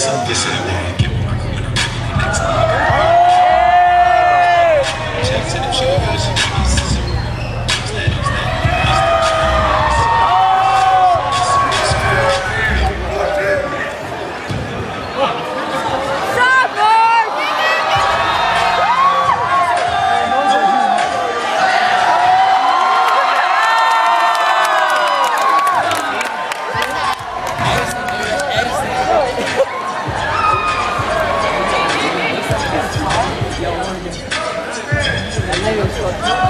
This get my crew and I'm next time. Check to the. It's Gracias.